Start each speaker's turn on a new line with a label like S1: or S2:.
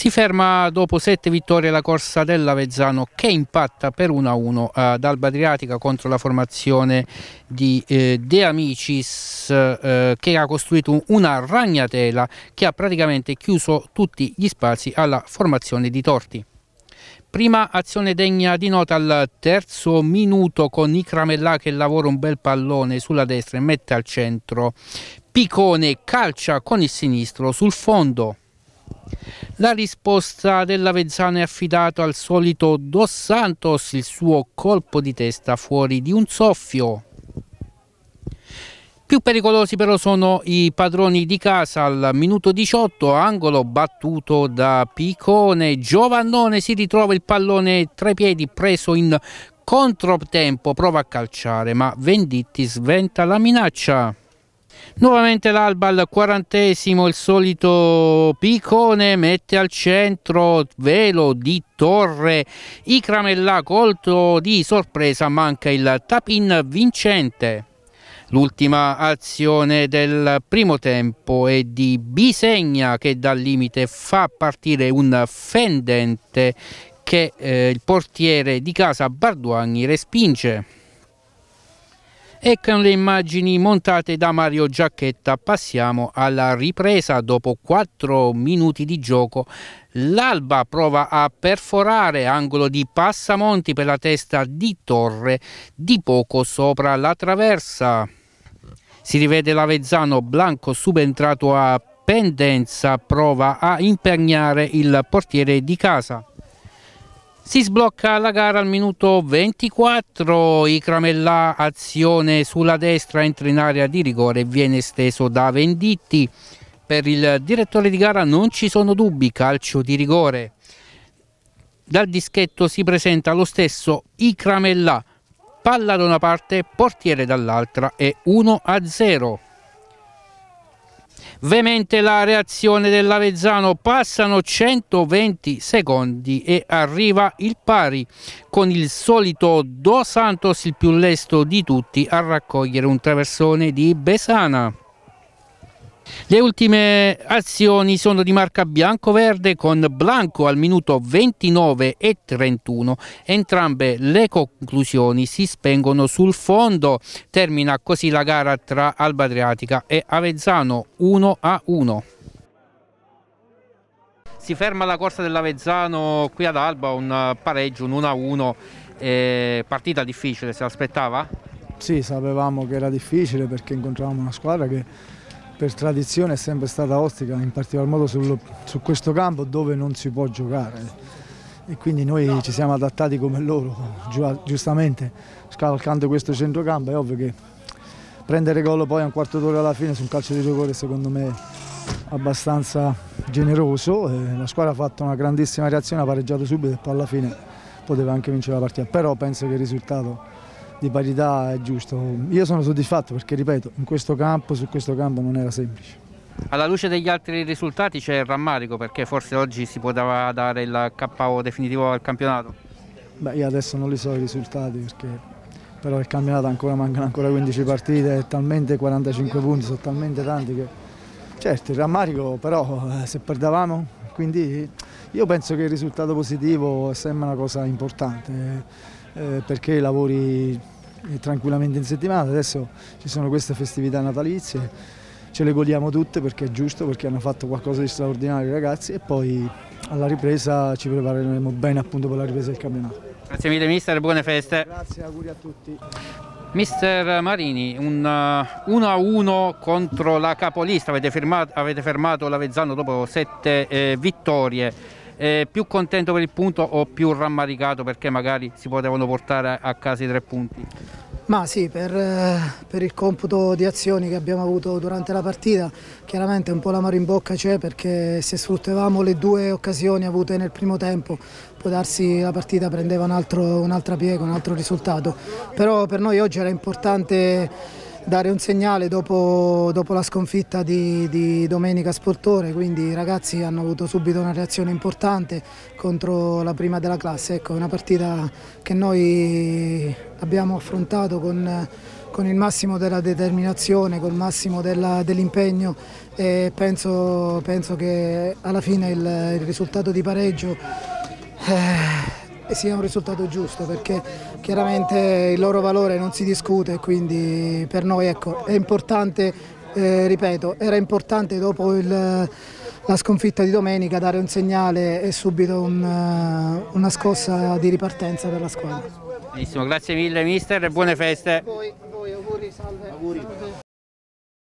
S1: Si ferma dopo sette vittorie la corsa dell'Avezzano che impatta per 1-1 ad Alba Adriatica contro la formazione di eh, De Amicis eh, che ha costruito una ragnatela che ha praticamente chiuso tutti gli spazi alla formazione di Torti. Prima azione degna di nota al terzo minuto con Icramellà che lavora un bel pallone sulla destra e mette al centro. Picone calcia con il sinistro sul fondo. La risposta dell'Avezzano è affidata al solito Dos Santos, il suo colpo di testa fuori di un soffio. Più pericolosi però sono i padroni di casa al minuto 18, angolo battuto da Picone, Giovannone si ritrova il pallone tra i piedi preso in controtempo, prova a calciare ma Venditti sventa la minaccia. Nuovamente l'Alba al quarantesimo, il solito Picone mette al centro velo di Torre, Icramellà colto di sorpresa manca il tapin vincente. L'ultima azione del primo tempo è di Bisegna che dal limite fa partire un fendente che eh, il portiere di casa Barduagni respinge. E con le immagini montate da Mario Giacchetta passiamo alla ripresa dopo 4 minuti di gioco. L'Alba prova a perforare angolo di Passamonti per la testa di Torre di poco sopra la traversa. Si rivede l'Avezzano Blanco subentrato a pendenza, prova a imperniare il portiere di casa. Si sblocca la gara al minuto 24, Icramellà azione sulla destra entra in area di rigore e viene esteso da Venditti. Per il direttore di gara non ci sono dubbi, calcio di rigore. Dal dischetto si presenta lo stesso Icramellà, palla da una parte, portiere dall'altra e 1 a 0. Veemente la reazione dell'Avezzano, passano 120 secondi e arriva il pari con il solito Dos Santos, il più lesto di tutti, a raccogliere un traversone di Besana. Le ultime azioni sono di marca bianco-verde con Blanco al minuto 29 e 31. Entrambe le conclusioni si spengono sul fondo. Termina così la gara tra Alba Adriatica e Avezzano 1 a 1. Si ferma la corsa dell'Avezzano qui ad Alba, un pareggio, un 1 a 1. Eh, partita difficile, se l'aspettava?
S2: Sì, sapevamo che era difficile perché incontravamo una squadra che per tradizione è sempre stata ostica, in particolar modo sul, su questo campo dove non si può giocare. E quindi noi ci siamo adattati come loro, giustamente scavalcando questo centrocampo. È ovvio che prendere gol poi a un quarto d'ora alla fine su un calcio di rigore secondo me abbastanza generoso. La squadra ha fatto una grandissima reazione, ha pareggiato subito e poi alla fine poteva anche vincere la partita. Però penso che il risultato di parità è giusto. Io sono soddisfatto perché, ripeto, in questo campo, su questo campo non era semplice.
S1: Alla luce degli altri risultati c'è il rammarico perché forse oggi si poteva dare il KO definitivo al campionato?
S2: Beh, io adesso non li so i risultati perché però il campionato ancora mancano ancora 15 partite e talmente 45 punti, sono talmente tanti che certo il rammarico però eh, se perdevamo, quindi io penso che il risultato positivo sembra una cosa importante eh, perché lavori tranquillamente in settimana, adesso ci sono queste festività natalizie, ce le godiamo tutte perché è giusto, perché hanno fatto qualcosa di straordinario i ragazzi e poi alla ripresa ci prepareremo bene appunto per la ripresa del campionato.
S1: Grazie mille mister, buone feste.
S2: Grazie, auguri a tutti.
S1: Mister Marini, un 1-1 uh, contro la capolista, avete, firmato, avete fermato l'Avezzano dopo sette eh, vittorie. Eh, più contento per il punto o più rammaricato perché magari si potevano portare a casa i tre punti?
S3: Ma sì, per, eh, per, il computo di azioni che abbiamo avuto durante la partita chiaramente un po' l'amaro in bocca c'è perché se sfruttavamo le due occasioni avute nel primo tempo può darsi la partita prendeva un'altra un piega, un altro risultato. Però per noi oggi era importante dare un segnale dopo, dopo la sconfitta di, di, Domenica Sportore, quindi i ragazzi hanno avuto subito una reazione importante contro la prima della classe, ecco, una partita che noi abbiamo affrontato con, con il massimo della determinazione, con il massimo dell'impegno e penso, penso, che alla fine il, il risultato di pareggio eh, sia un risultato giusto perché chiaramente il loro valore non si discute quindi per noi ecco, è importante, eh, ripeto, era importante dopo il, la sconfitta di domenica dare un segnale e subito un, una scossa di ripartenza per la squadra.
S1: Benissimo, grazie mille mister e buone feste.
S3: Voi, voi, auguri, salve. Auguri.